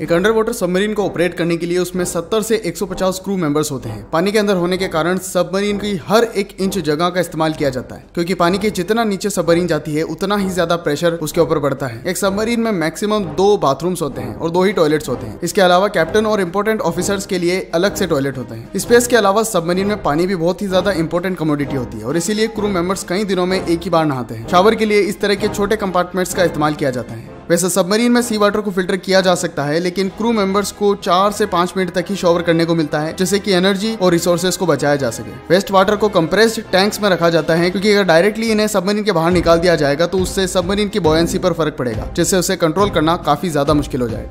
एक under water submarine को operate करने के लिए उसमें 70 से 150 क्रू मेंबर्स होते हैं। पानी के अंदर होने के कारण सबमरीन की हर एक इंच जगह का इस्तेमाल किया जाता है। क्योंकि पानी के जितना नीचे सबमरीन जाती है, उतना ही ज़्यादा प्रेशर उसके ऊपर बढ़ता है। एक सबमरीन में मैक्सिमम दो बाथरूम्स होते हैं और दो ही टॉयलेट्स होते हैं। इसके अलावा कैप्टन और इंपोर्टेंट ऑफिसर्स के लिए अलग से टॉयलेट होते हैं। स्पेस के अलावा सबमरीन में पानी भी बहुत ही ज़्यादा इंपॉर्टेंट कमोडिटी होती है और इसीलिए क्रू मेंबर्स कई दिनों में एक ही बार नहाते हैं। शावर के लिए इस तरह के छोटे कंपार्टमेंट्स का इस्तेमाल किया जाता है। वैसे सबमरीन में सी वाटर को फ़िल्टर किया जा सकता है, लेकिन क्रू मेंबर्स को चार से पाँच मिनट तक ही शॉवर करने को मिलता है, जिससे कि एनर्जी और रिसोर्सेज को बचाया जा सके। वेस्ट वाटर को कंप्रेस्ड टैंक्स में रखा जाता है, क्योंकि अगर डायरेक्टली इन्हें सबमरीन के बाहर निकाल दिया जाएगा तो उससे सबमरीन की बॉयंसी पर फ़र्क पड़ेगा, जिससे उसे कंट्रोल करना काफ़ी ज़्यादा मुश्किल हो जाएगा।